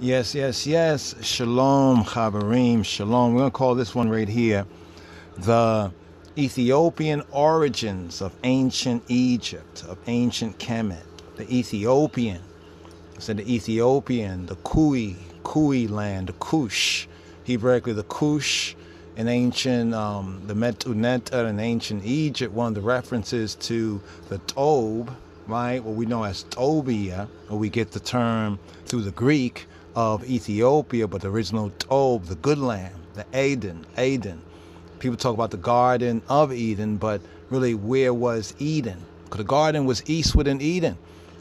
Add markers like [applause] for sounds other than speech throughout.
Yes, yes, yes. Shalom, Chabarim, shalom. We're going to call this one right here the Ethiopian origins of ancient Egypt, of ancient Kemet. The Ethiopian. So the Ethiopian, the Kui, Kui land, the Kush. Hebraically, the Kush in ancient, um, the Metuneta in ancient Egypt, one of the references to the Tob, right? What we know as Tobia, or we get the term through the Greek of Ethiopia, but the original Tob, the good land, the Aden, Aden. People talk about the Garden of Eden, but really, where was Eden? Because the garden was eastward in Eden.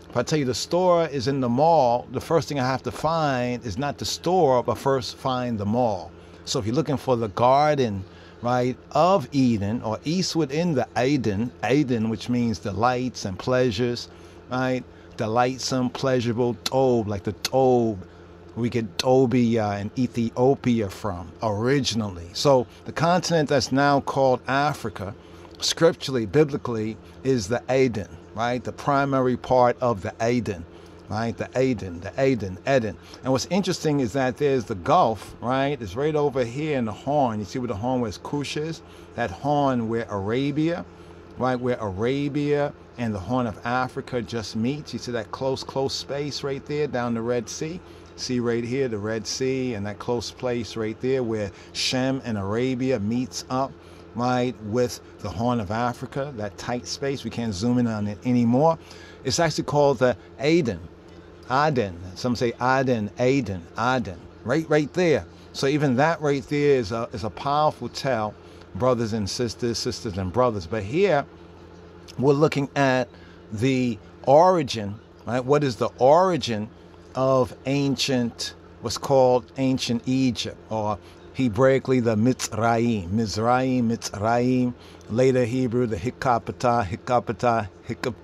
If I tell you the store is in the mall, the first thing I have to find is not the store, but first find the mall. So if you're looking for the garden, right, of Eden or eastward in the Eden, Eden, which means delights and pleasures, right? Delightsome, pleasurable, tob, like the tob we get Tobia and Ethiopia from originally. So the continent that's now called Africa, scripturally, biblically, is the Aden, right? The primary part of the Aden, right? The Aden, the Aden, Eden. And what's interesting is that there's the Gulf, right? It's right over here in the Horn. You see where the Horn where Cush is? That Horn where Arabia, right? Where Arabia and the Horn of Africa just meets. You see that close, close space right there down the Red Sea? See right here, the Red Sea and that close place right there where Shem and Arabia meets up, right, with the Horn of Africa, that tight space. We can't zoom in on it anymore. It's actually called the Aden. Aden. Some say Aden, Aden, Aden. Right, right there. So even that right there is a, is a powerful tell, brothers and sisters, sisters and brothers. But here, we're looking at the origin, right? What is the origin of ancient, what's called ancient Egypt, or Hebraically the Mitzrayim, Mizraim, Mitzrayim, later Hebrew the Hikapata, Hikapata, Hikap,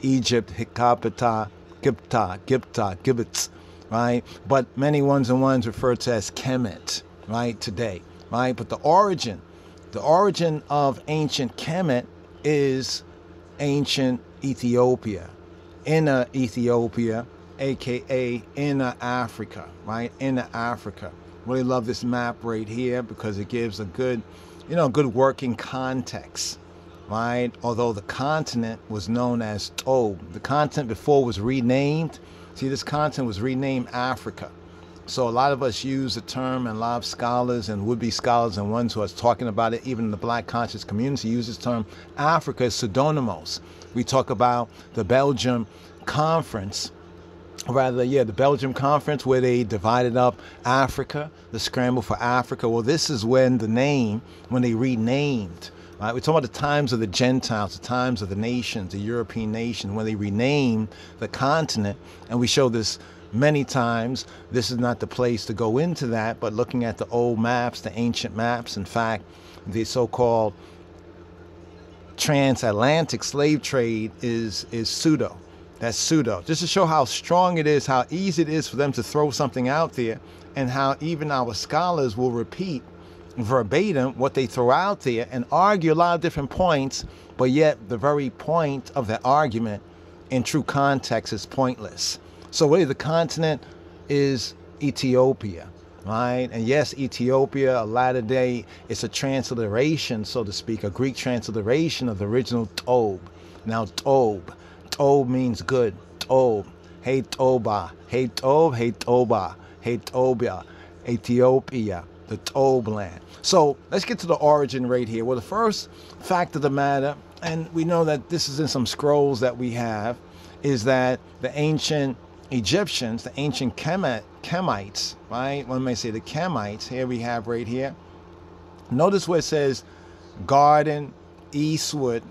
Egypt, Hikapata, Gipta, Gipta, Gibbets, right? But many ones and ones referred to as Kemet, right, today, right? But the origin, the origin of ancient Kemet is ancient Ethiopia. Inner Ethiopia, aka Inner Africa, right? Inner Africa. Really love this map right here because it gives a good, you know, good working context, right? Although the continent was known as Tob, the continent before was renamed. See, this continent was renamed Africa. So a lot of us use the term, and a lot of scholars and would-be scholars and ones who are talking about it, even the Black conscious community, use this term Africa pseudonymous. We talk about the Belgium Conference rather, yeah, the Belgium conference where they divided up Africa, the scramble for Africa. Well, this is when the name, when they renamed, right? We're talking about the times of the Gentiles, the times of the nations, the European nation, when they renamed the continent. And we show this many times. This is not the place to go into that, but looking at the old maps, the ancient maps, in fact, the so called transatlantic slave trade is, is pseudo that's pseudo. Just to show how strong it is, how easy it is for them to throw something out there, and how even our scholars will repeat verbatim what they throw out there and argue a lot of different points, but yet the very point of the argument in true context is pointless. So, really, the continent is Ethiopia, right? And yes, Ethiopia, a latter day, it's a transliteration, so to speak, a Greek transliteration of the original Tob. Now, Tob Tob means good. Tob. Hey Toba. Hey Tob. Hey Toba. Hey Tobia. Ethiopia. The Tob land. So let's get to the origin right here. Well, the first fact of the matter, and we know that this is in some scrolls that we have, is that the ancient Egyptians, the ancient Kemet, Kemites, right? One may say the Kemites, here we have right here. Notice where it says garden eastward,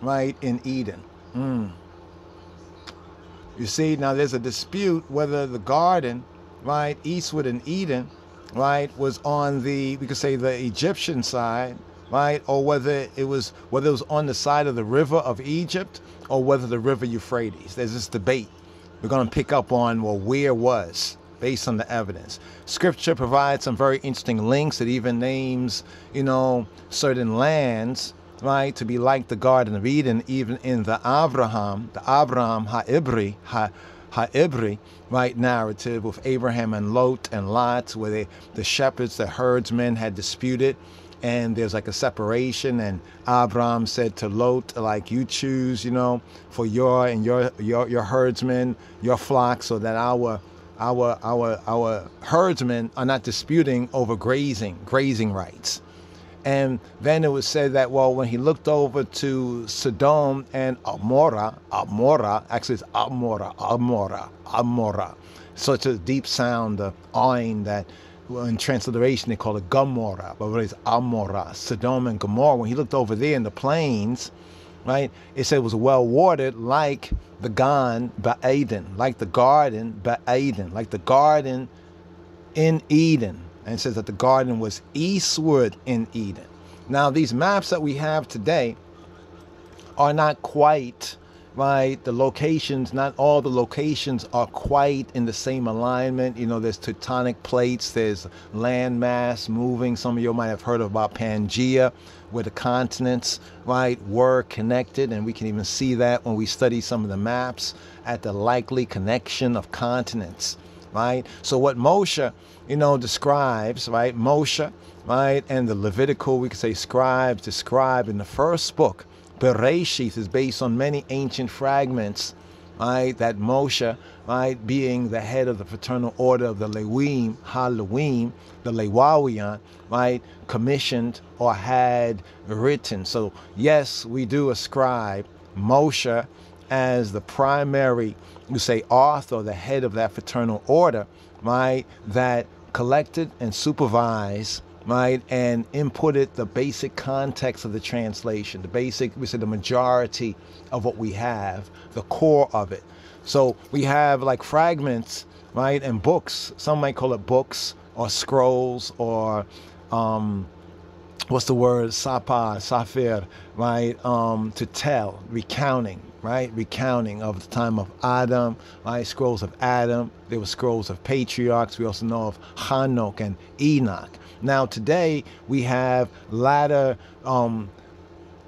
right, in Eden. Mm. You see, now there's a dispute whether the garden, right, eastward in Eden, right, was on the we could say the Egyptian side, right, or whether it was whether it was on the side of the river of Egypt or whether the river Euphrates. There's this debate. We're going to pick up on well where was based on the evidence. Scripture provides some very interesting links. It even names, you know, certain lands right, to be like the Garden of Eden, even in the Abraham, the Abraham Ha'ibri, ha, Ha'ibri, right, narrative with Abraham and Lot and Lot, where they, the shepherds, the herdsmen had disputed and there's like a separation and Abram said to Lot like you choose you know for your and your your your herdsmen your flock so that our our our our herdsmen are not disputing over grazing grazing rights and then it was said that well when he looked over to Sodom and Amora Amora actually it's Amora Amora Amora such a deep sound of awing that in transliteration they call it Gomorrah, but really it's Amorah, Sodom and Gomorrah. When he looked over there in the plains, right, it said it was well watered like the Gan Ba'aden, like the garden Ba'aden, like the garden in Eden. And it says that the garden was eastward in Eden. Now, these maps that we have today are not quite right? The locations, not all the locations are quite in the same alignment. You know, there's tectonic plates, there's land mass moving. Some of you might have heard about Pangea, where the continents, right, were connected. And we can even see that when we study some of the maps at the likely connection of continents, right? So, what Moshe, you know, describes, right? Moshe, right, and the Levitical, we could say scribes describe in the first book Bereshith is based on many ancient fragments, right? That Moshe, right, being the head of the fraternal order of the Lewim, Halawim, the Lewawian, right, commissioned or had written. So yes, we do ascribe Moshe as the primary, you say, author, the head of that fraternal order, right, that collected and supervised right, and inputted the basic context of the translation, the basic, we say the majority of what we have, the core of it. So we have like fragments, right, and books. Some might call it books or scrolls or um, what's the word? Sapa, safir, right? Um, to tell, recounting, right? Recounting of the time of Adam, right? Scrolls of Adam. There were scrolls of patriarchs. We also know of Hanok and Enoch. Now, today we have latter um,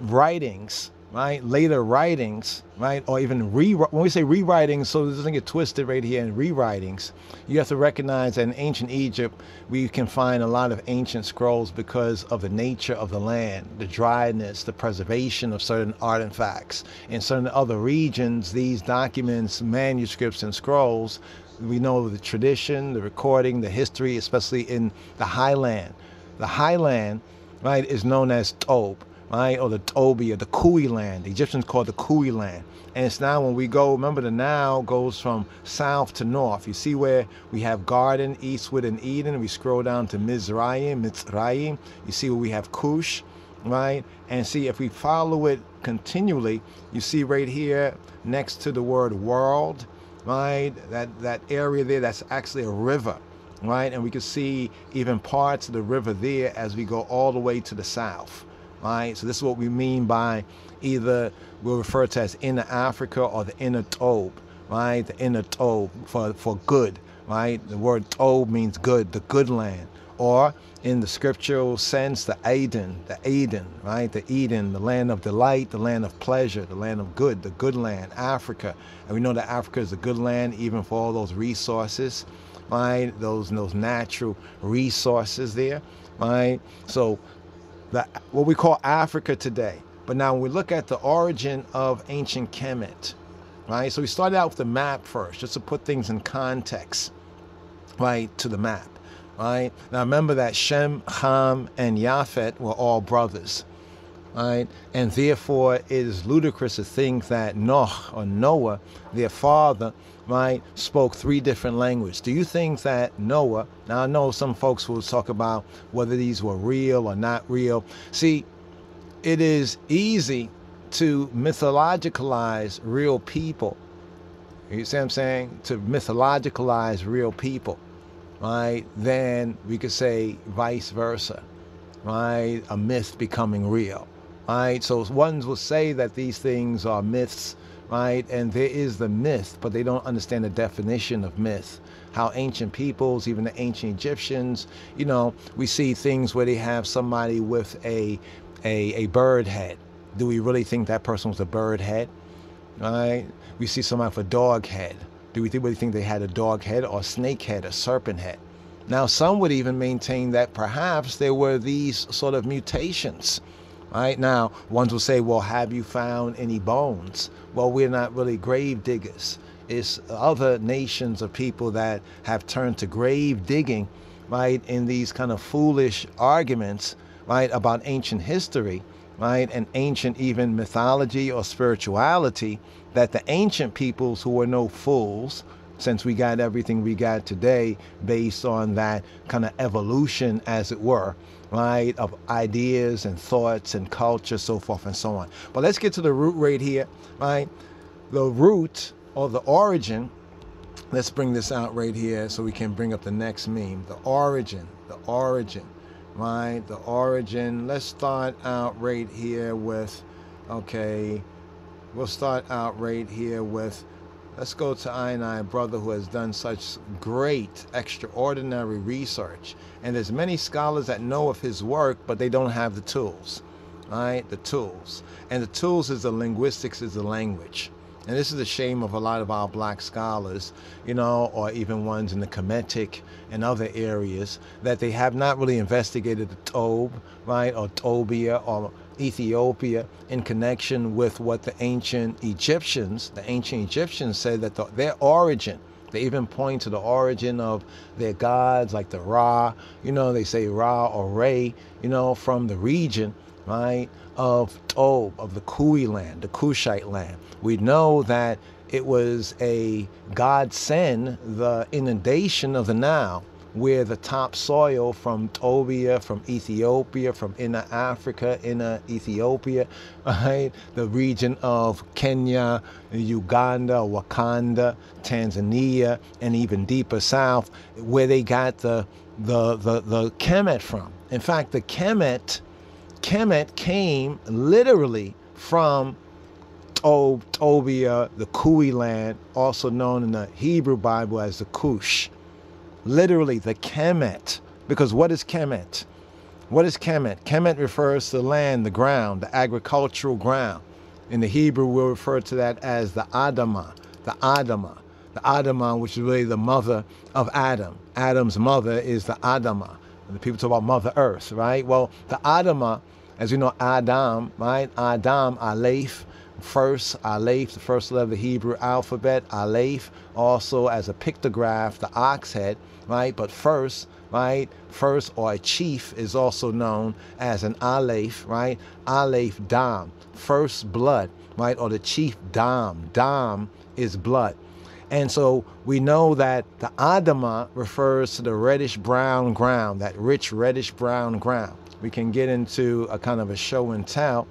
writings, right? Later writings, right? Or even re when we say rewritings, so it doesn't get twisted right here in rewritings, you have to recognize that in ancient Egypt, we can find a lot of ancient scrolls because of the nature of the land, the dryness, the preservation of certain artifacts. In certain other regions, these documents, manuscripts, and scrolls we know the tradition, the recording, the history, especially in the highland. The highland, right, is known as Tob, right, or the Tobi or the Kui land. The Egyptians call it the Kui land. And it's now when we go, remember the Nile goes from south to north. You see where we have Garden, Eastwood, and Eden. We scroll down to Mizraim, Mitzrayim. You see where we have Cush, right? And see if we follow it continually, you see right here next to the word world, right? That that area there, that's actually a river, right? And we can see even parts of the river there as we go all the way to the south, right? So this is what we mean by either we'll refer to as inner Africa or the inner Tob, right? The inner Tob for for good, right? The word Tob means good, the good land, or in the scriptural sense, the Eden, the Eden, right? The Eden, the land of delight, the land of pleasure, the land of good, the good land, Africa. And we know that Africa is a good land even for all those resources, right? Those those natural resources there, right? So the, what we call Africa today. But now when we look at the origin of ancient Kemet, right? So we started out with the map first, just to put things in context, right, to the map right? Now remember that Shem, Ham, and Japhet were all brothers, right? And therefore it is ludicrous to think that Noah or Noah, their father, right, spoke three different languages. Do you think that Noah, now I know some folks will talk about whether these were real or not real. See, it is easy to mythologicalize real people. You see what I'm saying? To mythologicalize real people right, then we could say vice versa, right? A myth becoming real, right? So ones will say that these things are myths, right? And there is the myth, but they don't understand the definition of myth. How ancient peoples, even the ancient Egyptians, you know, we see things where they have somebody with a a, a bird head. Do we really think that person was a bird head? Right? We see somebody with a dog head Do we really think they had a dog head or a snake head, a serpent head? Now, some would even maintain that perhaps there were these sort of mutations. Right now, ones will say, Well, have you found any bones? Well, we're not really grave diggers. It's other nations of people that have turned to grave digging, right, in these kind of foolish arguments, right, about ancient history, right, and ancient even mythology or spirituality, that the ancient peoples who were no fools, since we got everything we got today based on that kind of evolution, as it were, right, of ideas and thoughts and culture, so forth and so on. But let's get to the root right here, right? The root or the origin. Let's bring this out right here so we can bring up the next meme. The origin, the origin, right? The origin. Let's start out right here with, okay, we'll start out right here with Let's go to I and I, brother who has done such great, extraordinary research. And there's many scholars that know of his work, but they don't have the tools. Right? The tools. And the tools is the linguistics, is the language. And this is the shame of a lot of our black scholars, you know, or even ones in the Kemetic and other areas, that they have not really investigated the Tob, right, or Tobia, or Ethiopia in connection with what the ancient Egyptians, the ancient Egyptians said that the, their origin, they even point to the origin of their gods like the Ra, you know, they say Ra or Re, you know, from the region, right, of Tob, of the Kui land, the Kushite land. We know that it was a God send the inundation of the Nile where the topsoil from Tobia, from Ethiopia, from inner Africa, inner Ethiopia, [laughs] right? The region of Kenya, Uganda, Wakanda, Tanzania, and even deeper south, where they got the the the, the Kemet from. In fact, the Kemet Kemet came literally from Tobia, the Kui land, also known in the Hebrew Bible as the Cush literally the Kemet. Because what is Kemet? What is Kemet? Kemet refers to the land, the ground, the agricultural ground. In the Hebrew, we'll refer to that as the Adama, the Adama, The Adamah, which is really the mother of Adam. Adam's mother is the Adama. And the people talk about Mother Earth, right? Well, the Adama, as you know, Adam, right? Adam, Aleph, first Aleph, the first letter of the Hebrew alphabet, Aleph, also as a pictograph, the ox head, right? But first, right? First or a chief is also known as an Aleph, right? Aleph Dam, first blood, right? Or the chief Dam. Dam is blood. And so we know that the Adama refers to the reddish brown ground, that rich reddish brown ground. We can get into a kind of a show and tell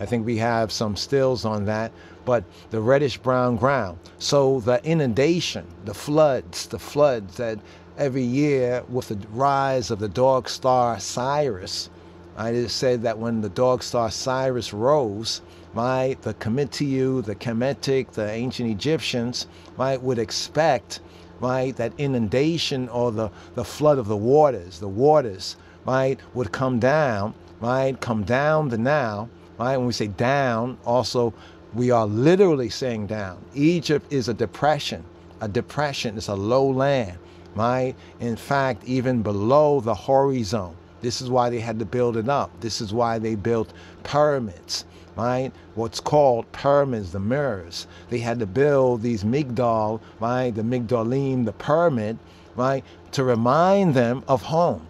I think we have some stills on that, but the reddish brown ground. So the inundation, the floods, the floods that every year with the rise of the dog star Sirius, I just said that when the dog star Sirius rose, right, the Kemetiu, the Kemetic, the ancient Egyptians, right, would expect, right, that inundation or the, the flood of the waters, the waters, right, would come down, right, come down the Nile, Right? When we say down, also we are literally saying down. Egypt is a depression. A depression is a low land, right? In fact, even below the horizon. This is why they had to build it up. This is why they built pyramids, right? What's called pyramids, the mirrors. They had to build these migdal, right? The migdalim, the pyramid, right? To remind them of home.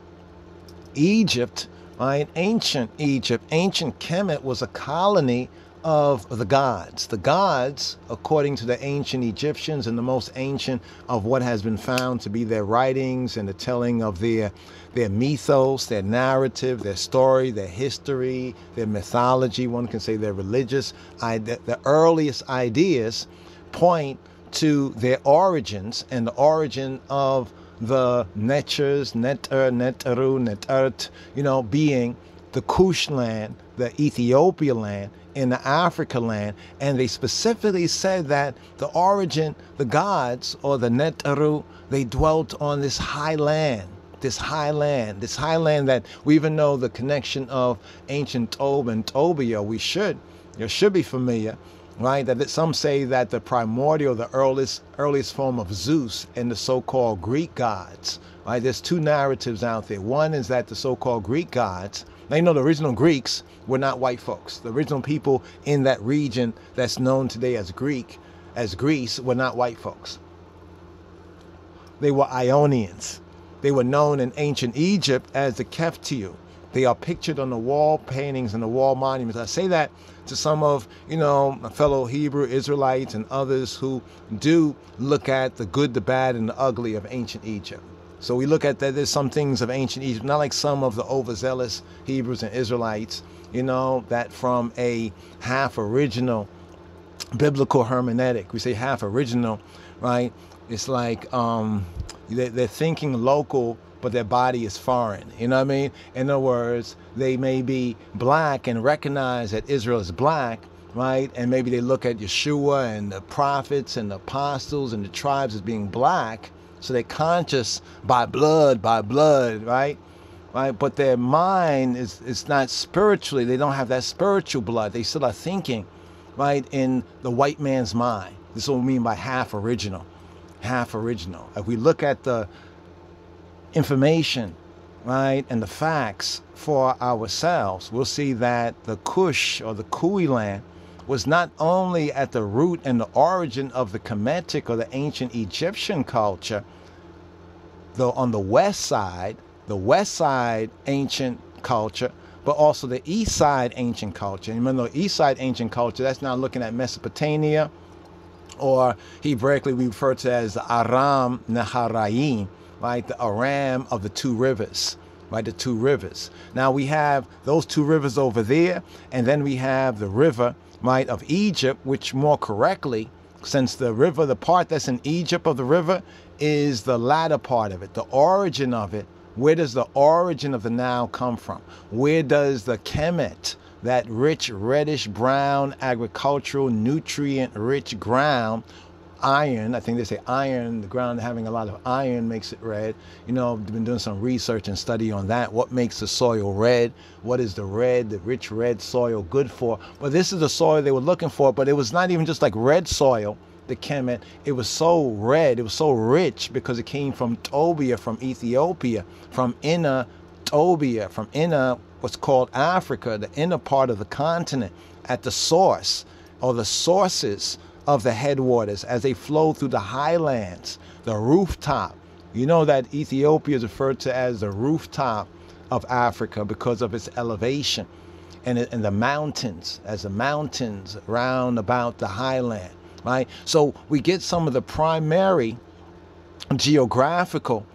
Egypt Right? Ancient Egypt, ancient Kemet was a colony of the gods. The gods, according to the ancient Egyptians and the most ancient of what has been found to be their writings and the telling of their their mythos, their narrative, their story, their history, their mythology, one can say their religious, the earliest ideas point to their origins and the origin of the Netchers, Neter, Neteru, Netert, you know, being the Kush land, the Ethiopia land, in the Africa land. And they specifically said that the origin, the gods, or the Neteru, they dwelt on this high land this high land, this high land that we even know the connection of ancient Tob and Tobia. We should, you should be familiar right? That some say that the primordial, the earliest earliest form of Zeus and the so-called Greek gods, right? There's two narratives out there. One is that the so-called Greek gods, they know the original Greeks were not white folks. The original people in that region that's known today as Greek, as Greece, were not white folks. They were Ionians. They were known in ancient Egypt as the Keftiu. They are pictured on the wall paintings and the wall monuments. I say that to some of, you know, fellow Hebrew Israelites and others who do look at the good, the bad, and the ugly of ancient Egypt. So we look at that there's some things of ancient Egypt, not like some of the overzealous Hebrews and Israelites, you know, that from a half original biblical hermeneutic, we say half original, right? It's like um, they're thinking local but their body is foreign. You know what I mean? In other words, they may be black and recognize that Israel is black, right? And maybe they look at Yeshua and the prophets and the apostles and the tribes as being black. So they're conscious by blood, by blood, right? Right? But their mind is, is not spiritually, they don't have that spiritual blood. They still are thinking, right, in the white man's mind. This is what we mean by half original. Half original. If we look at the information, right, and the facts for ourselves, we'll see that the Kush or the Kui land was not only at the root and the origin of the Kemetic or the ancient Egyptian culture, though on the west side, the west side ancient culture, but also the east side ancient culture. And remember, the east side ancient culture, that's now looking at Mesopotamia, or Hebraically we refer to as Aram Naharaim, right? The Aram of the two rivers, right? The two rivers. Now we have those two rivers over there, and then we have the river, right, of Egypt, which more correctly, since the river, the part that's in Egypt of the river, is the latter part of it, the origin of it. Where does the origin of the Nile come from? Where does the Kemet, that rich reddish brown agricultural nutrient rich ground iron. I think they say iron, the ground having a lot of iron makes it red. You know, I've been doing some research and study on that. What makes the soil red? What is the red, the rich red soil good for? Well, this is the soil they were looking for, but it was not even just like red soil, the Kemet. It was so red, it was so rich because it came from Tobia, from Ethiopia, from inner Tobia, from inner what's called Africa, the inner part of the continent, at the source or the sources of the headwaters as they flow through the highlands, the rooftop. You know that Ethiopia is referred to as the rooftop of Africa because of its elevation and, and the mountains, as the mountains round about the highland, right? So we get some of the primary geographical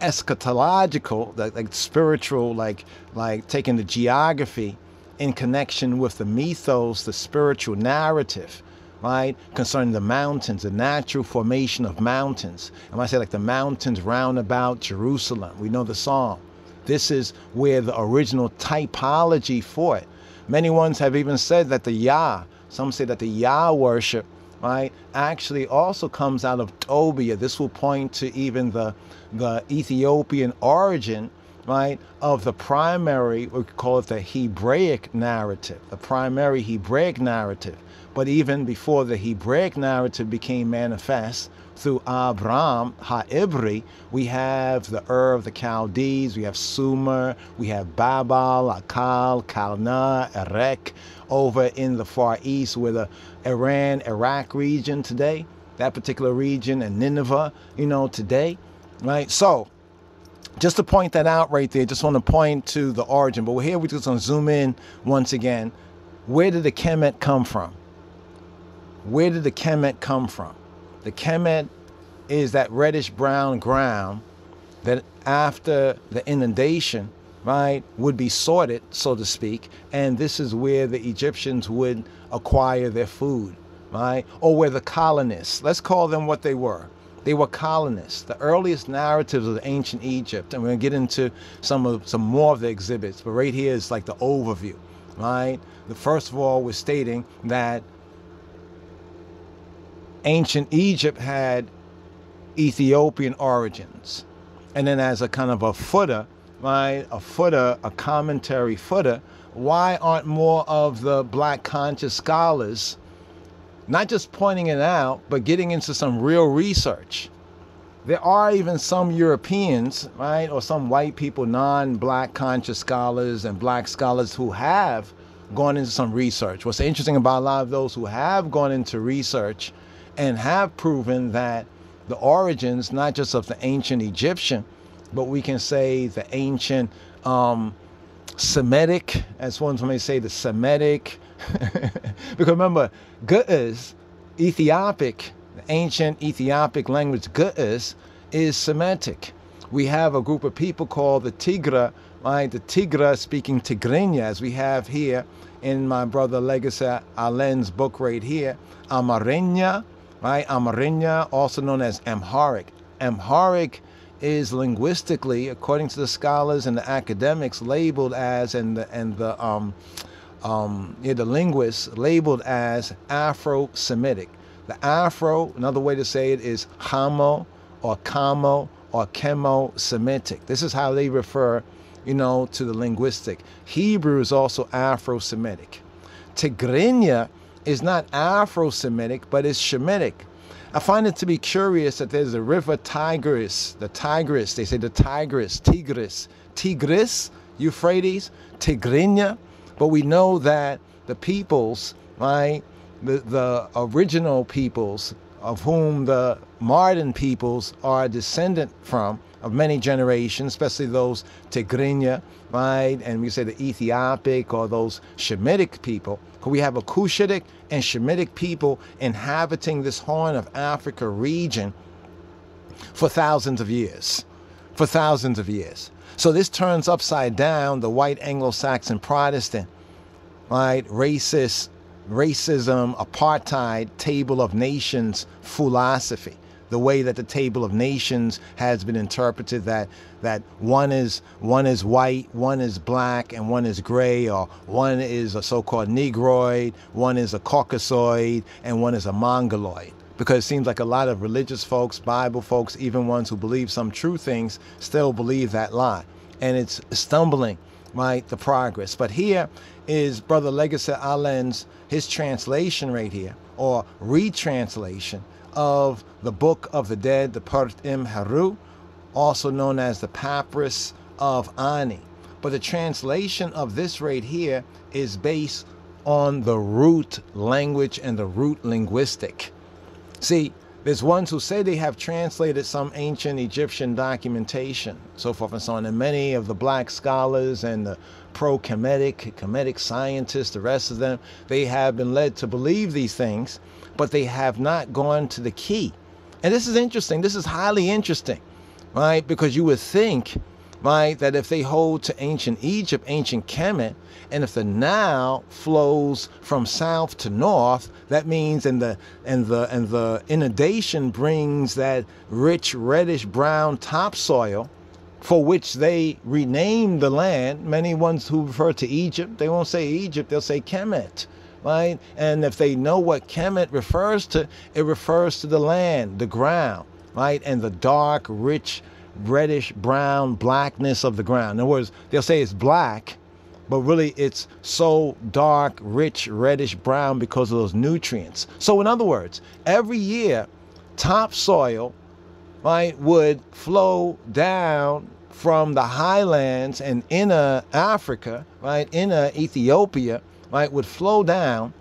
eschatological like, like spiritual like like taking the geography in connection with the mythos the spiritual narrative right? Concerning the mountains, the natural formation of mountains. And I say like the mountains round about Jerusalem, we know the psalm. This is where the original typology for it. Many ones have even said that the Yah, some say that the Yah worship, right, actually also comes out of Tobia. This will point to even the the Ethiopian origin right, of the primary, we call it the Hebraic narrative, the primary Hebraic narrative. But even before the Hebraic narrative became manifest through Abraham Ha'ibri, we have the Ur of the Chaldees, we have Sumer, we have Babal, Akal, Kalna, Erech, over in the Far East, where the Iran, Iraq region today, that particular region, and Nineveh, you know, today, right? So, just to point that out right there, just want to point to the origin. But here we're just going to zoom in once again. Where did the Kemet come from? Where did the Kemet come from? The Kemet is that reddish brown ground that after the inundation, right, would be sorted, so to speak, and this is where the Egyptians would acquire their food, right? Or where the colonists, let's call them what they were. They were colonists. The earliest narratives of ancient Egypt, and we're gonna get into some of some more of the exhibits, but right here is like the overview, right? The first of all was stating that ancient Egypt had Ethiopian origins. And then as a kind of a footer, right, a footer, a commentary footer, why aren't more of the black conscious scholars not just pointing it out, but getting into some real research. There are even some Europeans, right, or some white people, non black conscious scholars and black scholars who have gone into some research. What's interesting about a lot of those who have gone into research and have proven that the origins, not just of the ancient Egyptian, but we can say the ancient um, Semitic, as one may say, the Semitic. [laughs] because remember, Ge'ez, Ethiopic, the ancient Ethiopic language Ge'ez, is Semitic. We have a group of people called the Tigra, right? The Tigra speaking Tigrinya, as we have here in my brother Legesse Allyn's book right here. Amarenya, right? Amarenya, also known as Amharic. Amharic is linguistically, according to the scholars and the academics, labeled as, and the, and the, um, um, yeah, the linguists labeled as Afro-Semitic. The Afro, another way to say it is Hamo or Kamo or Chemo-Semitic. This is how they refer, you know, to the linguistic. Hebrew is also Afro-Semitic. Tigrinya is not Afro-Semitic, but is Shemitic. I find it to be curious that there's a river Tigris, the Tigris, they say the Tigris, Tigris, Tigris, Euphrates, Tigrinya, but we know that the peoples, right, the, the original peoples of whom the modern peoples are a descendant from, of many generations, especially those Tigrinya, right? And we say the Ethiopic or those Shemitic people. We have a Cushitic and Shemitic people inhabiting this Horn of Africa region for thousands of years. For thousands of years. So this turns upside down the white Anglo-Saxon Protestant, right? Racist, racism, apartheid, table of nations philosophy the way that the table of nations has been interpreted that that one is one is white, one is black, and one is gray, or one is a so-called negroid, one is a caucasoid, and one is a mongoloid. Because it seems like a lot of religious folks, Bible folks, even ones who believe some true things, still believe that lie. And it's stumbling, right, the progress. But here is Brother Legesse Allyn's, his translation right here, or retranslation of the Book of the Dead, the Pert Im Heru, also known as the Papyrus of Ani. But the translation of this right here is based on the root language and the root linguistic. See, there's ones who say they have translated some ancient Egyptian documentation, so forth and so on. And many of the black scholars and the pro-Kemetic, Kemetic scientists, the rest of them, they have been led to believe these things but they have not gone to the key. And this is interesting. This is highly interesting, right? Because you would think, right, that if they hold to ancient Egypt, ancient Kemet, and if the Nile flows from south to north, that means and the and the and the inundation brings that rich reddish brown topsoil for which they renamed the land. Many ones who refer to Egypt, they won't say Egypt, they'll say Kemet right? And if they know what Kemet refers to, it refers to the land, the ground, right? And the dark, rich, reddish brown blackness of the ground. In other words, they'll say it's black, but really it's so dark, rich, reddish brown because of those nutrients. So in other words, every year, topsoil, right, would flow down from the highlands and inner Africa, right, inner Ethiopia, right, would flow down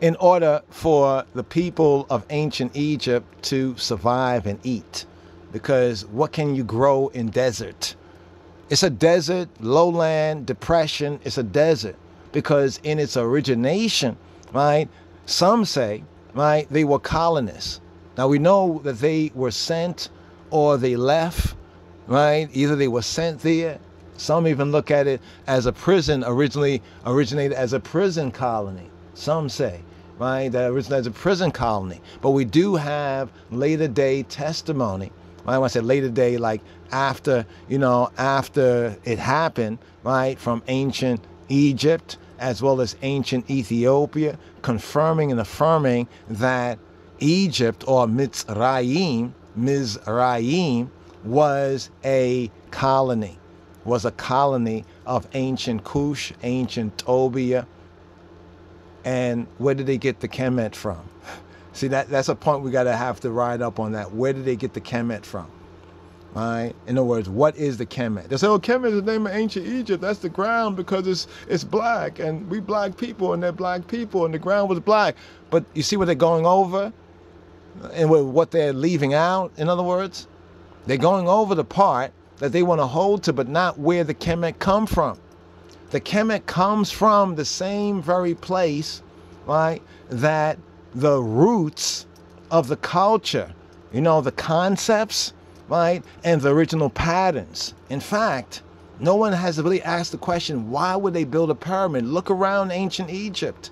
in order for the people of ancient Egypt to survive and eat. Because what can you grow in desert? It's a desert, lowland, depression. It's a desert because in its origination, right, some say, right, they were colonists. Now we know that they were sent or they left, right? Either they were sent there some even look at it as a prison originally originated as a prison colony. Some say, right, that originated as a prison colony. But we do have later day testimony. Right? When I say later day, like after, you know, after it happened, right, from ancient Egypt as well as ancient Ethiopia, confirming and affirming that Egypt or Mitzrayim, Mizraim, was a colony was a colony of ancient Kush, ancient Tobia, And where did they get the Kemet from? [laughs] See, that, that's a point we got to have to ride up on that. Where did they get the Kemet from? Right? In other words, what is the Kemet? They say, oh, Kemet is the name of ancient Egypt. That's the ground because it's it's black and we black people and they're black people and the ground was black. But you see what they're going over and what they're leaving out, in other words? They're going over the part that they want to hold to, but not where the Kemet come from. The Kemet comes from the same very place, right, that the roots of the culture, you know, the concepts, right, and the original patterns. In fact, no one has really asked the question, why would they build a pyramid? Look around ancient Egypt.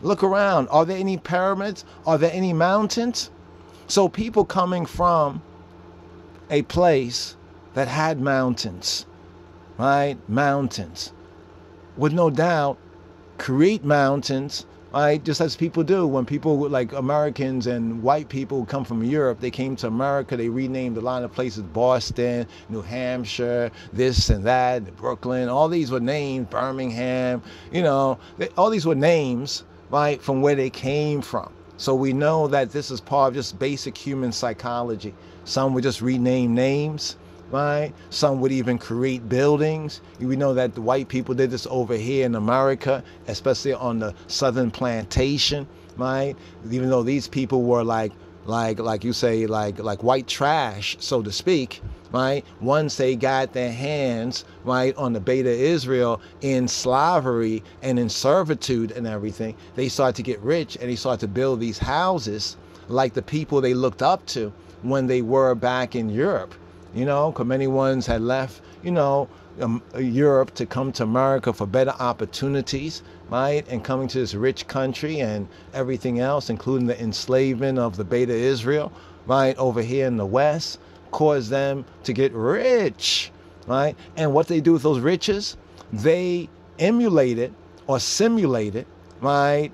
Look around. Are there any pyramids? Are there any mountains? So people coming from a place that had mountains, right? Mountains would no doubt create mountains right? Just as people do when people like Americans and white people come from Europe, they came to America, they renamed a lot of places Boston, New Hampshire, this and that, Brooklyn, all these were named, Birmingham, you know, all these were names, right, from where they came from. So we know that this is part of just basic human psychology. Some would just rename names, right? Some would even create buildings. We know that the white people did this over here in America, especially on the southern plantation, right? Even though these people were like, like, like you say, like, like white trash, so to speak, right? Once they got their hands, right, on the Beta Israel in slavery and in servitude and everything, they started to get rich and they started to build these houses like the people they looked up to when they were back in Europe you know, because many ones had left, you know, um, Europe to come to America for better opportunities, right? And coming to this rich country and everything else, including the enslavement of the Beta Israel, right, over here in the West, caused them to get rich, right? And what they do with those riches, they emulated or simulated, right,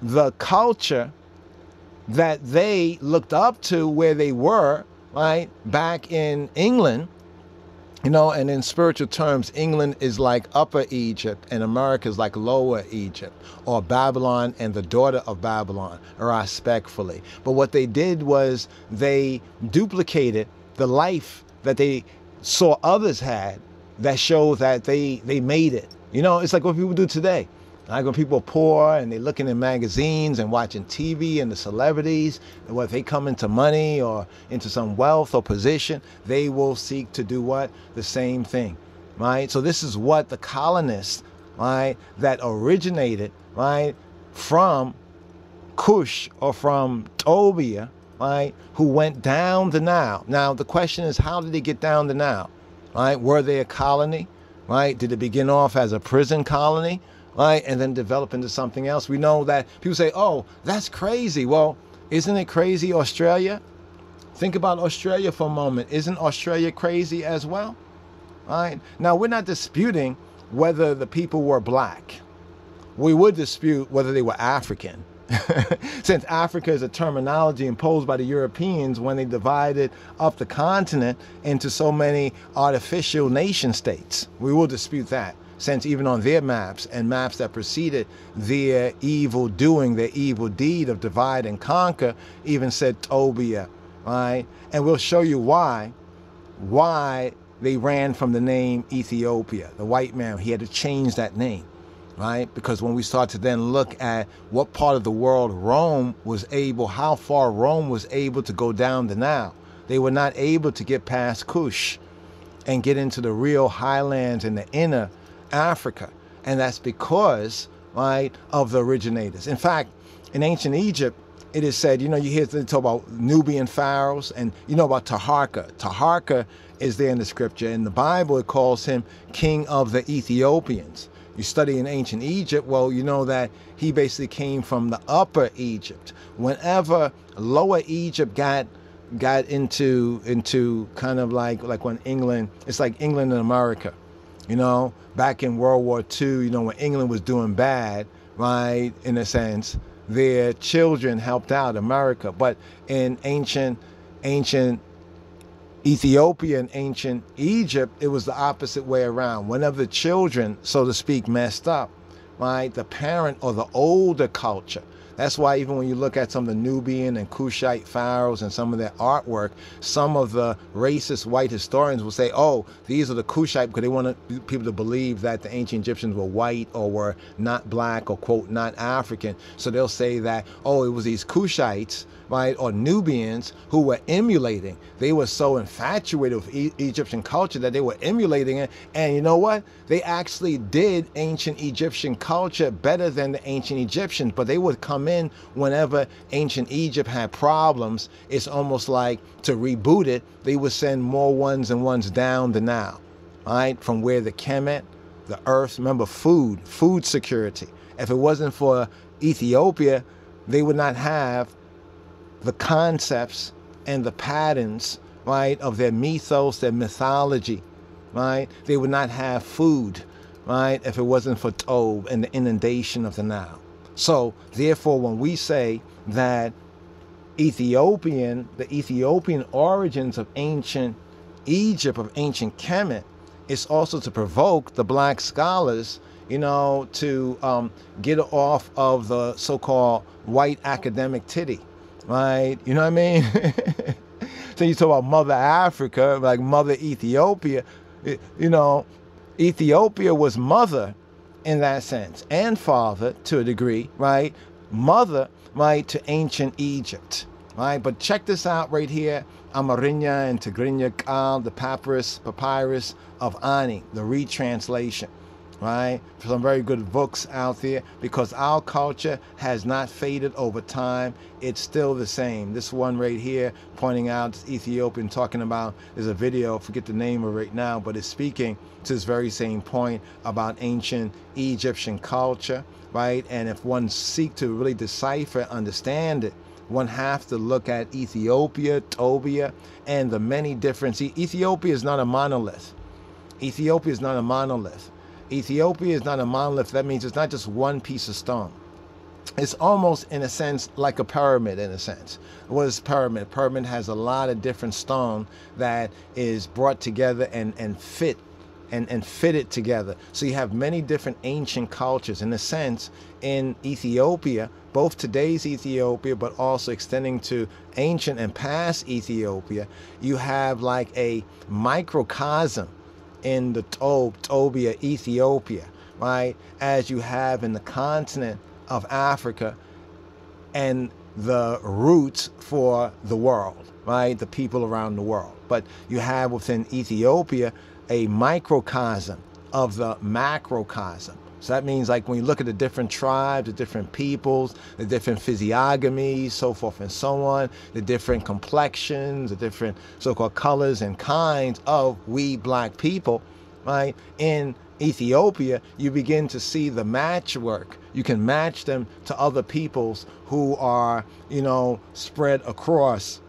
the culture that they looked up to where they were right? Back in England, you know, and in spiritual terms, England is like Upper Egypt and America is like Lower Egypt, or Babylon and the daughter of Babylon, respectfully. But what they did was they duplicated the life that they saw others had that showed that they, they made it. You know, it's like what people do today. Like when people are poor and they're looking in magazines and watching TV and the celebrities, whether they come into money or into some wealth or position, they will seek to do what? The same thing, right? So this is what the colonists, right, that originated, right, from Cush or from Tobia, right, who went down the Nile. Now the question is, how did they get down the Nile? Right? Were they a colony? Right? Did it begin off as a prison colony? Right? And then develop into something else. We know that people say, oh, that's crazy. Well, isn't it crazy, Australia? Think about Australia for a moment. Isn't Australia crazy as well? Right? Now, we're not disputing whether the people were black. We would dispute whether they were African. [laughs] Since Africa is a terminology imposed by the Europeans when they divided up the continent into so many artificial nation states. We will dispute that since even on their maps and maps that preceded their evil doing, their evil deed of divide and conquer, even said Tobia, right? And we'll show you why, why they ran from the name Ethiopia. The white man, he had to change that name, right? Because when we start to then look at what part of the world Rome was able, how far Rome was able to go down the Nile, they were not able to get past Kush and get into the real highlands and the inner Africa. And that's because, right, of the originators. In fact, in ancient Egypt, it is said, you know, you hear they talk about Nubian pharaohs, and you know about Taharka. Taharka is there in the scripture. In the Bible, it calls him king of the Ethiopians. You study in ancient Egypt, well, you know that he basically came from the upper Egypt. Whenever lower Egypt got got into into kind of like like when England, it's like England and America. You know, back in World War II, you know, when England was doing bad, right, in a sense, their children helped out America. But in ancient, ancient Ethiopia and ancient Egypt, it was the opposite way around. Whenever the children, so to speak, messed up, right, the parent or the older culture. That's why even when you look at some of the Nubian and Kushite pharaohs and some of their artwork, some of the racist white historians will say, "Oh, these are the Kushite," because they want people to believe that the ancient Egyptians were white or were not black or quote not African. So they'll say that, "Oh, it was these Kushites." Right, or Nubians who were emulating. They were so infatuated with e- Egyptian culture that they were emulating it. And you know what? They actually did ancient Egyptian culture better than the ancient Egyptians, but they would come in whenever ancient Egypt had problems. It's almost like to reboot it, they would send more ones and ones down the Nile, right, from where the Kemet, the earth, remember food, food security. If it wasn't for Ethiopia, they would not have the concepts and the patterns, right, of their mythos, their mythology, right? They would not have food, right, if it wasn't for Tob and the inundation of the Nile. So, therefore, when we say that Ethiopian, the Ethiopian origins of ancient Egypt, of ancient Kemet, is also to provoke the black scholars, you know, to um, get off of the so called white academic titty right? You know what I mean? [laughs] so you talk about Mother Africa, like Mother Ethiopia, you know, Ethiopia was mother in that sense and father to a degree, right? Mother, right, to ancient Egypt, right? But check this out right here. Amarinya and Tigrinya Kal, the papyrus, papyrus of Ani, the retranslation right? Some very good books out there because our culture has not faded over time. It's still the same. This one right here pointing out Ethiopian talking about is a video, forget the name of it right now, but it's speaking to this very same point about ancient Egyptian culture, right? And if one seek to really decipher, understand it, one have to look at Ethiopia, Tobia, and the many different. Ethiopia is not a monolith. Ethiopia is not a monolith. Ethiopia is not a monolith. That means it's not just one piece of stone. It's almost, in a sense, like a pyramid, in a sense. What is pyramid? Pyramid has a lot of different stone that is brought together and, and fit and, and fitted together. So you have many different ancient cultures. In a sense, in Ethiopia, both today's Ethiopia, but also extending to ancient and past Ethiopia, you have like a microcosm in the Tob, Tobia, Ethiopia, right? As you have in the continent of Africa and the roots for the world, right? The people around the world. But you have within Ethiopia a microcosm of the macrocosm. So that means like when you look at the different tribes, the different peoples, the different physiognomies, so forth and so on, the different complexions, the different so-called colors and kinds of we black people, right? In Ethiopia, you begin to see the match work. You can match them to other peoples who are, you know, spread across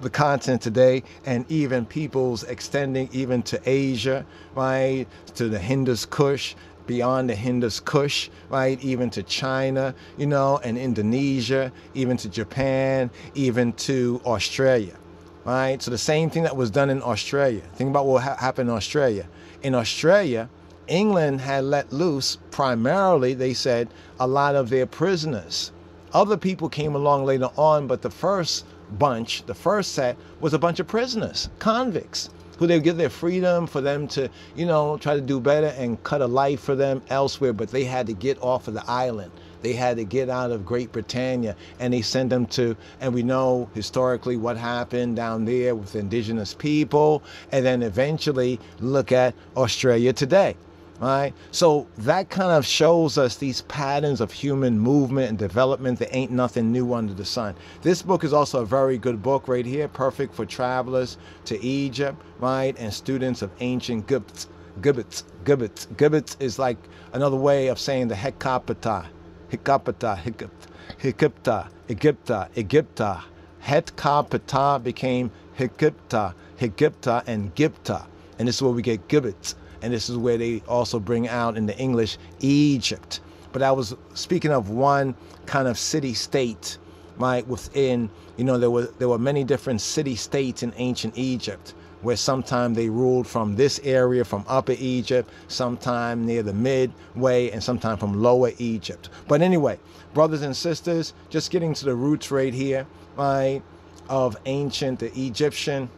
the continent today and even peoples extending even to Asia, right? To the Hindus Kush, beyond the Hindus Kush, right? Even to China, you know, and Indonesia, even to Japan, even to Australia, right? So the same thing that was done in Australia. Think about what ha- happened in Australia. In Australia, England had let loose primarily, they said, a lot of their prisoners. Other people came along later on, but the first bunch, the first set, was a bunch of prisoners, convicts who they give their freedom for them to, you know, try to do better and cut a life for them elsewhere, but they had to get off of the island. They had to get out of Great Britannia and they sent them to, and we know historically what happened down there with indigenous people, and then eventually look at Australia today right? So that kind of shows us these patterns of human movement and development. There ain't nothing new under the sun. This book is also a very good book right here, perfect for travelers to Egypt, right? And students of ancient Gibbets. Gibbets, Gibbets. Gibbets is like another way of saying the Hecapita, Hecapita, Hiccupt, Hiccupta, Egypta, Egypta. Hecapita became Hecapta, Hegipta, and Gipta. And this is where we get Gibbets and this is where they also bring out in the English Egypt. But I was speaking of one kind of city state, right? Within, you know, there were there were many different city states in ancient Egypt, where sometime they ruled from this area, from Upper Egypt, sometime near the Midway, and sometime from Lower Egypt. But anyway, brothers and sisters, just getting to the roots right here, right, of ancient the Egyptian.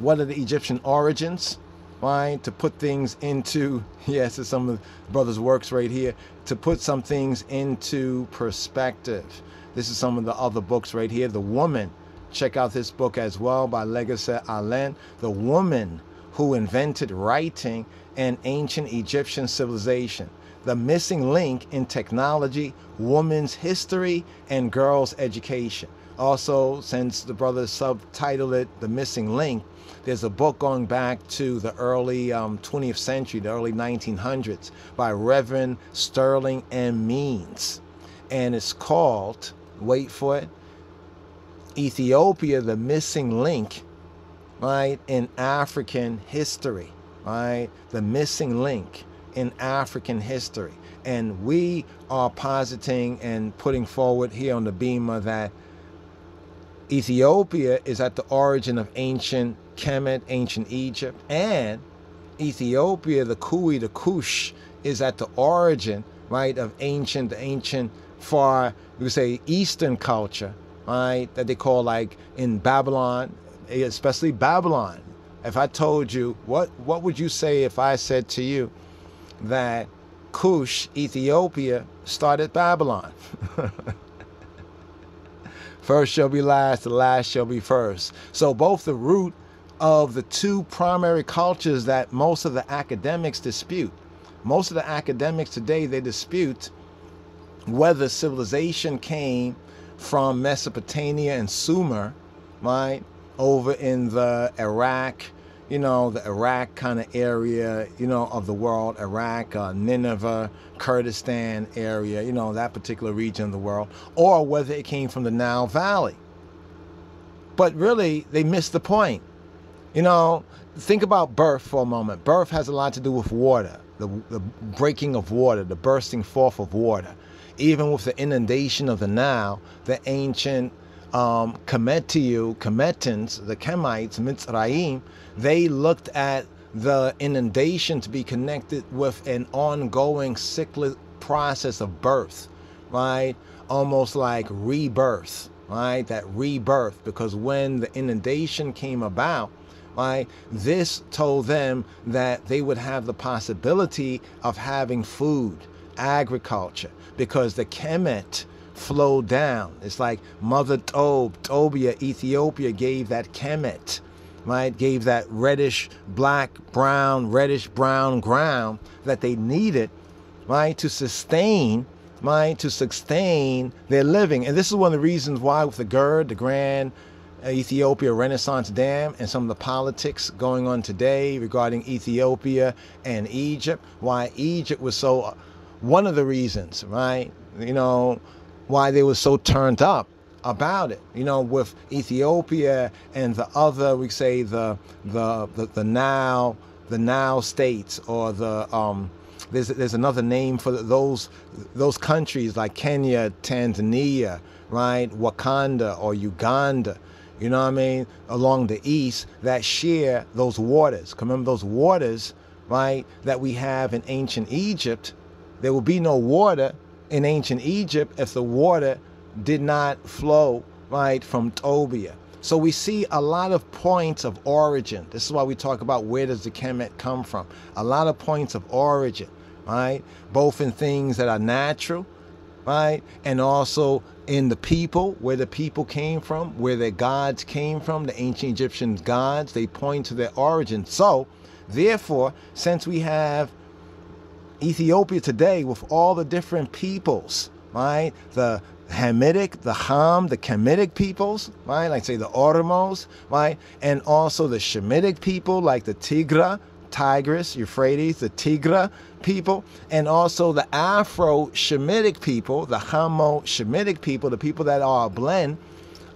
What are the Egyptian origins? Right, to put things into [laughs] yes, it's some of the brothers' works right here to put some things into perspective. This is some of the other books right here. The Woman Check out this book as well by Legesse Allyn, the woman who invented writing in ancient Egyptian civilization. The missing link in technology, women's history, and girls' education. Also, since the brothers subtitled it The Missing Link, there's a book going back to the early um, 20th century, the early 1900s, by Reverend Sterling M. Means. And it's called, wait for it, Ethiopia the missing link, right, in African history, right? The missing link in African history. And we are positing and putting forward here on the Bema that Ethiopia is at the origin of ancient Kemet, ancient Egypt, and Ethiopia, the Kui, the Kush, is at the origin, right, of ancient, ancient, far, we would say, Eastern culture, right, that they call like in Babylon, especially Babylon. If I told you, what, what would you say if I said to you that Cush, Ethiopia, started Babylon? [laughs] first shall be last, the last shall be first. So both the root of the two primary cultures that most of the academics dispute. Most of the academics today, they dispute whether civilization came from Mesopotamia and Sumer, right, over in the Iraq, you know, the Iraq kind of area, you know, of the world, Iraq, uh, Nineveh, Kurdistan area, you know, that particular region of the world, or whether it came from the Nile Valley. But really, they missed the point. You know, think about birth for a moment. Birth has a lot to do with water, the, the breaking of water, the bursting forth of water even with the inundation of the Nile, the ancient um, Kemetiu, Kemetans, the Kemites, Mitzrayim, they looked at the inundation to be connected with an ongoing cyclic process of birth, right? Almost like rebirth, right? That rebirth, because when the inundation came about, right, this told them that they would have the possibility of having food, agriculture, because the Kemet flowed down. It's like Mother Tob, Tobia, Ethiopia gave that Kemet, right? Gave that reddish, black, brown, reddish, brown ground that they needed, right, to sustain, right, to sustain their living. And this is one of the reasons why with the GERD, the Grand Ethiopia Renaissance Dam and some of the politics going on today regarding Ethiopia and Egypt, why Egypt was so one of the reasons, right? You know, why they were so turned up about it. You know, with Ethiopia and the other, we say the the the, the Nile, the Nile states, or the um, there's there's another name for those those countries like Kenya, Tanzania, right? Wakanda or Uganda. You know what I mean? Along the east that share those waters. Remember those waters, right? That we have in ancient Egypt there will be no water in ancient Egypt if the water did not flow right from Tobia. So we see a lot of points of origin. This is why we talk about where does the Kemet come from. A lot of points of origin, right? Both in things that are natural, right? And also in the people, where the people came from, where their gods came from, the ancient Egyptian gods, they point to their origin. So, therefore, since we have Ethiopia today with all the different peoples, right? The Hamitic, the Ham, the Kemetic peoples, right? Like say the Oromos, right? And also the Shemitic people like the Tigra, Tigris, Euphrates, the Tigra people, and also the Afro-Shemitic people, the Hamo-Shemitic people, the people that are a blend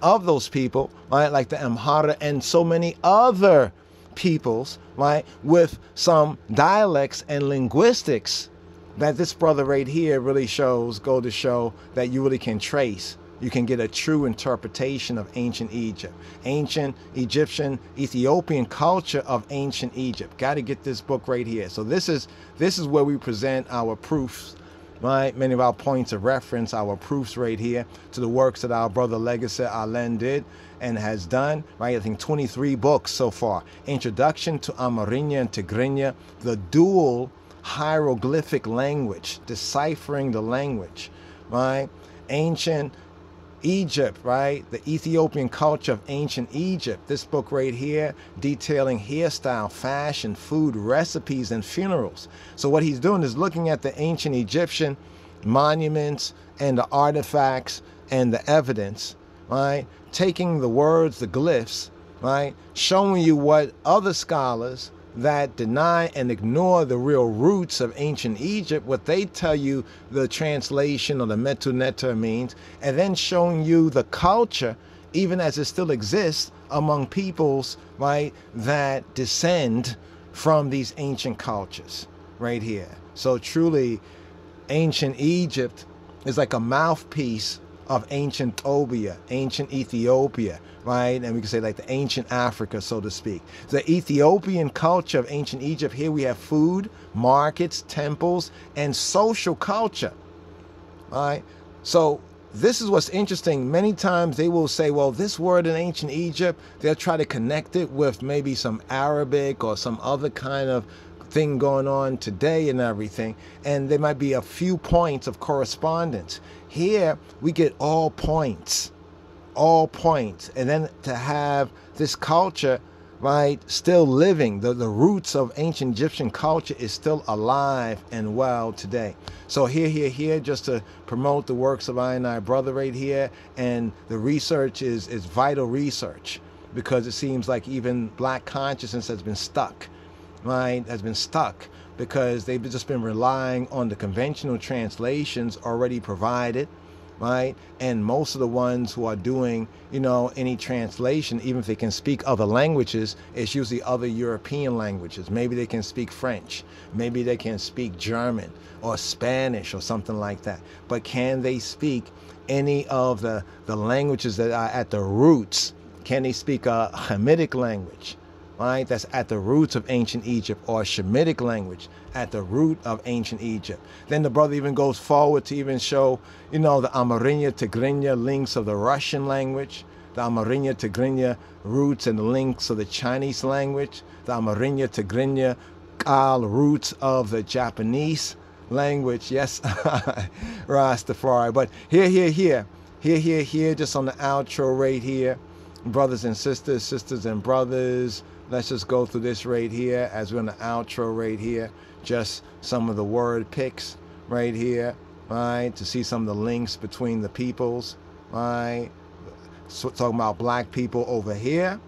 of those people, right? Like the Amhara and so many other peoples, right, with some dialects and linguistics that this brother right here really shows, go to show that you really can trace, you can get a true interpretation of ancient Egypt, ancient Egyptian, Ethiopian culture of ancient Egypt. Got to get this book right here. So this is this is where we present our proofs right? Many of our points of reference, our proofs right here to the works that our brother Legesse Allyn did and has done, right? I think 23 books so far. Introduction to Amarinya and Tigrinya, the dual hieroglyphic language, deciphering the language, right? Ancient Egypt, right? The Ethiopian culture of ancient Egypt. This book right here detailing hairstyle, fashion, food, recipes, and funerals. So what he's doing is looking at the ancient Egyptian monuments and the artifacts and the evidence, right? Taking the words, the glyphs, right? Showing you what other scholars that deny and ignore the real roots of ancient Egypt, what they tell you the translation or the Medu Neter means, and then showing you the culture, even as it still exists among peoples, right, that descend from these ancient cultures, right here. So truly, ancient Egypt is like a mouthpiece of ancient Tobia, ancient Ethiopia, right? And we can say like the ancient Africa, so to speak. The Ethiopian culture of ancient Egypt, here we have food, markets, temples, and social culture, right? So this is what's interesting. Many times they will say, well, this word in ancient Egypt, they'll try to connect it with maybe some Arabic or some other kind of thing going on today and everything. And there might be a few points of correspondence. Here, we get all points all points. And then to have this culture, right, still living, the, the roots of ancient Egyptian culture is still alive and well today. So here, here, here, just to promote the works of I and I brother right here. And the research is, is vital research because it seems like even black consciousness has been stuck, right, has been stuck because they've just been relying on the conventional translations already provided right? And most of the ones who are doing, you know, any translation, even if they can speak other languages, it's usually other European languages. Maybe they can speak French, maybe they can speak German or Spanish or something like that. But can they speak any of the, the languages that are at the roots? Can they speak a Hamitic language? Right? That's at the roots of ancient Egypt or Shemitic language at the root of ancient Egypt. Then the brother even goes forward to even show, you know, the Amarinya Tigrinya links of the Russian language, the Amarinya Tigrinya roots and links of the Chinese language, the Amarinya Tigrinya Kal roots of the Japanese language. Yes, [laughs] Rastafari. But here, here, here, here, here, here, just on the outro right here, brothers and sisters, sisters and brothers, let's just go through this right here as we're in the outro right here. Just some of the word picks right here right? To see some of the links between the peoples right? So talking about black people over here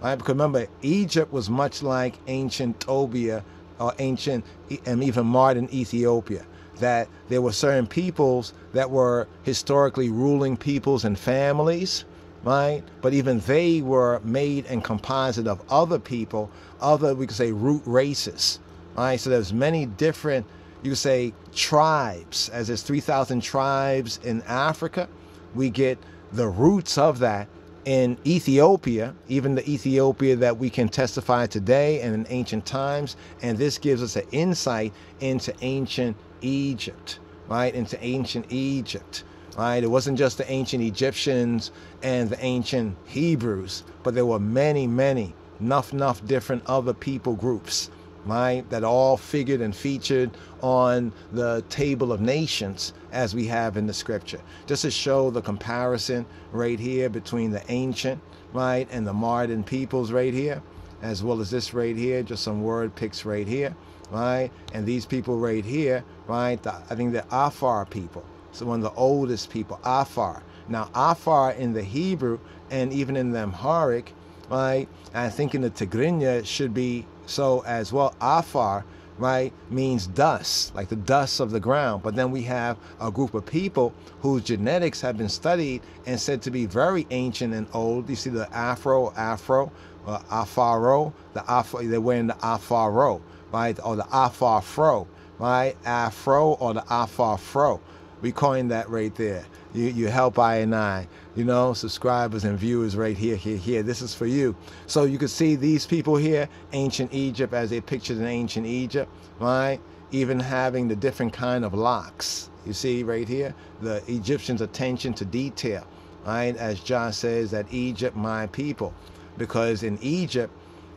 right? Because remember egypt was much like ancient tobia or ancient and even modern ethiopia that there were certain peoples that were historically ruling peoples and families right? But even they were made and composite of other people, other, we could say, root races, right? So there's many different, you could say, tribes. As there's 3,000 tribes in Africa, we get the roots of that in Ethiopia, even the Ethiopia that we can testify today and in ancient times. And this gives us an insight into ancient Egypt, right? Into ancient Egypt right? It wasn't just the ancient Egyptians and the ancient Hebrews, but there were many, many, enough, enough different other people groups, right? That all figured and featured on the table of nations as we have in the scripture. Just to show the comparison right here between the ancient, right, and the modern peoples right here, as well as this right here, just some word picks right here, right? And these people right here, right? The, I think the Afar people so one of the oldest people, Afar. Now, Afar in the Hebrew and even in the Amharic, right? I think in the Tigrinya should be so as well. Afar, right, means dust, like the dust of the ground. But then we have a group of people whose genetics have been studied and said to be very ancient and old. You see the Afro, Afro, uh, Afaro, the Afro, they're wearing the Afaro, right, or the Afar Fro, right, Afro or the Afar Fro We coined that right there. You, you help I and I, you know, subscribers and viewers right here, here, here. This is for you. So you can see these people here, ancient Egypt, as they pictured in ancient Egypt, right? Even having the different kind of locks. You see right here, the Egyptians' attention to detail, right? As John says that Egypt, my people, because in Egypt,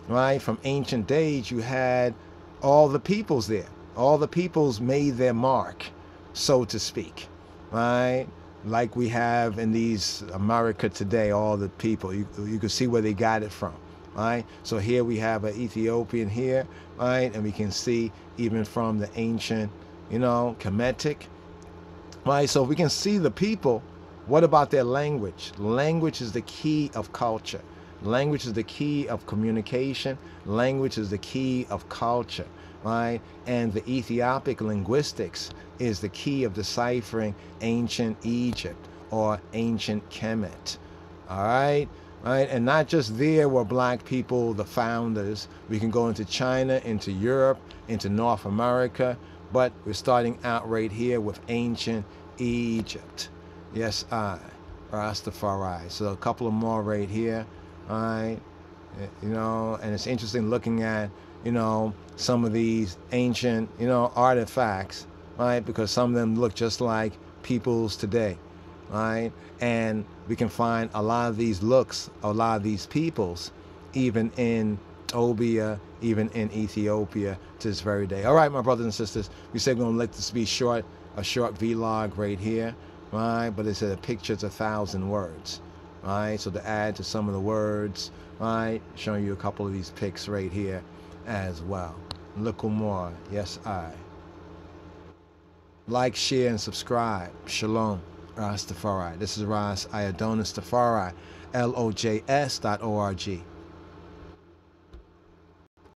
right, from ancient days, you had all the peoples there. All the peoples made their mark, so to speak, right? Like we have in these America today, all the people. You, you can see where they got it from, right? So here we have an Ethiopian here, right? And we can see even from the ancient, you know, Kemetic, right? So we can see the people. What about their language? Language is the key of culture. Language is the key of communication. Language is the key of culture, right? And the Ethiopic linguistics is the key of deciphering ancient Egypt or ancient Kemet. All right? Right? And not just there were black people, the founders. We can go into China, into Europe, into North America, but we're starting out right here with ancient Egypt. Yes, I, Rastafari. So a couple of more right here. All right. You know, and it's interesting looking at, you know, some of these ancient, you know, artifacts, right? Because some of them look just like peoples today, right? And we can find a lot of these looks, a lot of these peoples, even in Tobia, even in Ethiopia to this very day. All right, my brothers and sisters, we said we're going to let this be short, a short vlog right here, right? But it's a picture's a thousand words right? So to add to some of the words, right? Showing you a couple of these pics right here as well. Look more, yes I. Like, share, and subscribe. Shalom, Rastafari. This is Ras Iadonis Tafari, L-O-J-S dot O-R-G.